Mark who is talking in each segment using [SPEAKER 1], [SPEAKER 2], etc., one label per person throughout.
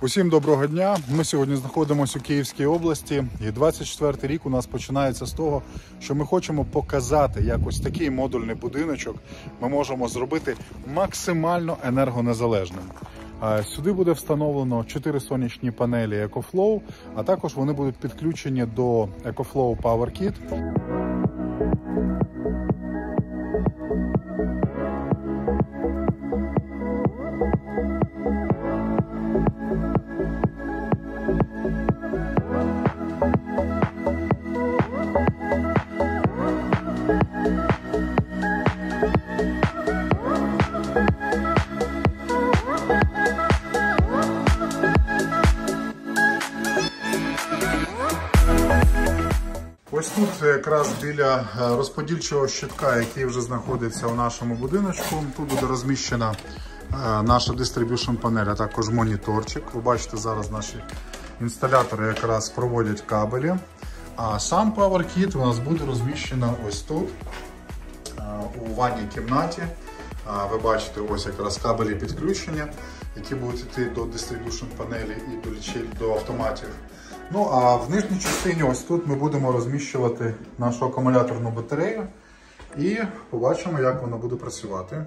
[SPEAKER 1] Усім доброго дня. Ми сьогодні знаходимося у Київській області, і 24 рік у нас починається з того, що ми хочемо показати, як ось такий модульний будиночок ми можемо зробити максимально енергонезалежним. Сюди буде встановлено 4 сонячні панелі EcoFlow, а також вони будуть підключені до EcoFlow Power Тут якраз біля е, розподільчого щитка, який вже знаходиться у нашому будиночку, тут буде розміщена е, наша дистриб'юшн панель, а також моніторчик. Ви бачите, зараз наші інсталятори якраз проводять кабелі. А сам Power Kit у нас буде розміщено ось тут, е, у ванній кімнаті. Ви бачите, ось якраз кабелі підключення, які будуть йти до дистриб'юшн панелі і до лічиль до автоматів. Ну а в нижній частині, ось тут, ми будемо розміщувати нашу акумуляторну батарею і побачимо, як вона буде працювати.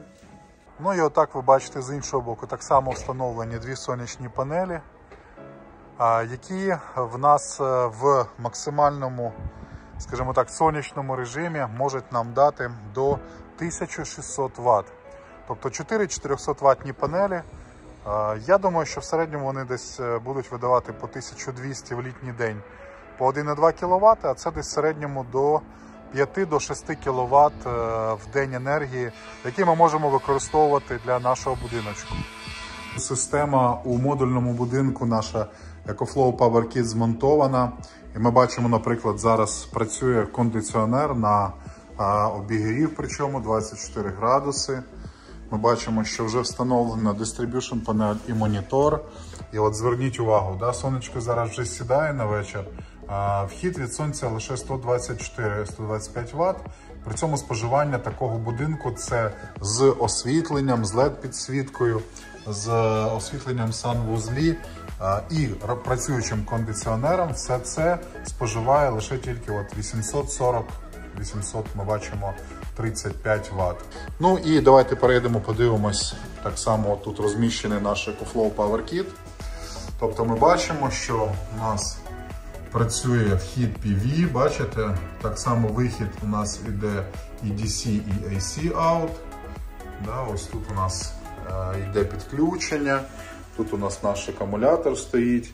[SPEAKER 1] Ну і отак ви бачите з іншого боку, так само встановлені дві сонячні панелі, які в нас е, в максимальному, скажімо так, сонячному режимі можуть нам дати до 1600 Вт. Тобто 4 400 ваттні панелі. Е, Я думаю, що в середньому вони десь е, будуть видавати по 1200 в літній день по 1,2 кВт, а це десь в середньому до 5 до 6 кВт в день енергії, які ми можемо використовувати для нашого будиночку. Система у модульному будинку наша EcoFlow Power Kit змонтована. І ми бачимо, наприклад, зараз працює кондиціонер на обігрів, причому 24 градуси. Ми бачимо, що вже встановлено distribution панель і монітор. І от зверніть увагу, да, сонечко зараз вже сідає на вечір. А вхід від сонця лише 124-125 Вт. При цьому споживання такого будинку це з освітленням, з LED-підсвіткою, з освітленням санвузлі і працюючим кондиціонером. Все це споживає лише тільки от 840 800 ми бачимо 35 Вт. Ну і давайте перейдемо, подивимось. Так само тут розміщений наш EcoFlow Power. Тобто ми бачимо, що у нас працює вхід PV, бачите? Так само вихід у нас іде і DC, і AC out. Да, ось тут у нас е, йде підключення, тут у нас наш акумулятор стоїть.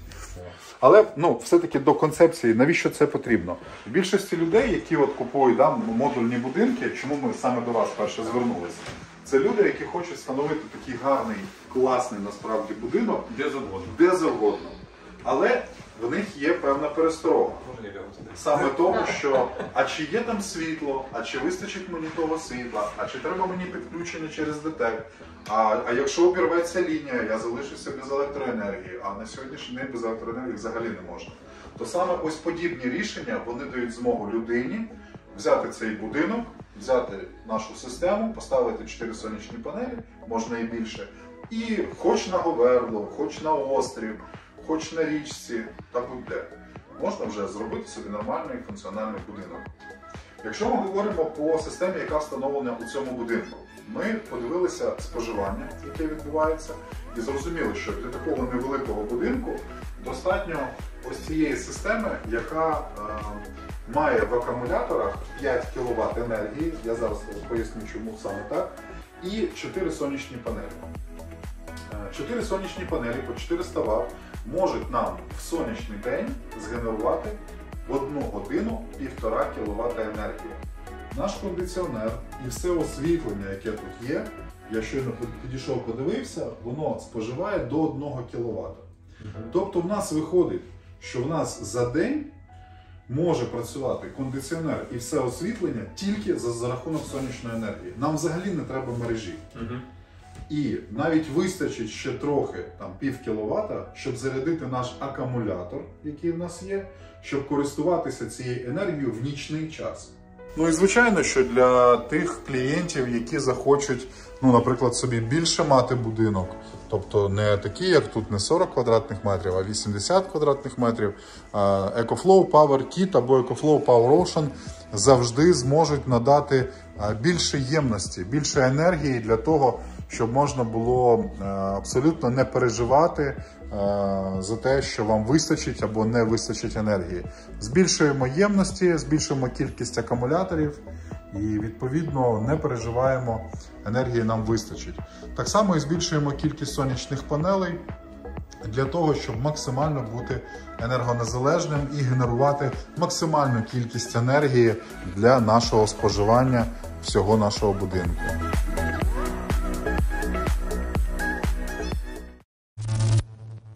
[SPEAKER 1] Але ну, все-таки до концепції, навіщо це потрібно? В більшості людей, які от купують да, модульні будинки, чому ми саме до вас перше звернулися? Це люди, які хочуть встановити такий гарний, класний насправді будинок
[SPEAKER 2] Де завгодно.
[SPEAKER 1] де завгодно. Але в них є певна пересторога.
[SPEAKER 2] Туди?
[SPEAKER 1] Саме тому, що а чи є там світло, а чи вистачить мені того світла, а чи треба мені підключення через ДТЕК, а, а якщо обірветься лінія, я залишуся без електроенергії, а на сьогоднішній день без електроенергії взагалі не можна. То саме ось подібні рішення вони дають змогу людині взяти цей будинок, взяти нашу систему, поставити 4 сонячні панелі, можна і більше, і хоч на Говерло, хоч на острів, хоч на річці, та будь-де можна вже зробити собі нормальний функціональний будинок. Якщо ми говоримо по системі, яка встановлена у цьому будинку, ми подивилися споживання, яке відбувається, і зрозуміли, що для такого невеликого будинку достатньо ось цієї системи, яка е, має в акумуляторах 5 кВт енергії, я зараз поясню, чому саме так, і 4 сонячні панелі. Е, Чотири сонячні панелі по 400 Вт можуть нам в сонячний день згенерувати в одну годину 1,5 кВт енергії. Наш кондиціонер і все освітлення, яке тут є, я щойно підійшов, подивився, воно споживає до 1 кВт. Тобто в нас виходить, що в нас за день може працювати кондиціонер і все освітлення тільки за, за рахунок сонячної енергії. Нам взагалі не треба мережі. І навіть вистачить ще трохи там пів кіловата, щоб зарядити наш акумулятор, який в нас є, щоб користуватися цією енергією в нічний час. Ну і звичайно, що для тих клієнтів, які захочуть, ну, наприклад, собі більше мати будинок, тобто не такі, як тут, не 40 квадратних метрів, а 80 квадратних метрів. EcoFlow Power Kit або EcoFlow Power Ocean завжди зможуть надати більше ємності, більше енергії для того, щоб можна було е, абсолютно не переживати е, за те, що вам вистачить або не вистачить енергії. Збільшуємо ємності, збільшуємо кількість акумуляторів і відповідно не переживаємо, енергії нам вистачить. Так само і збільшуємо кількість сонячних панелей для того, щоб максимально бути енергонезалежним і генерувати максимальну кількість енергії для нашого споживання всього нашого будинку.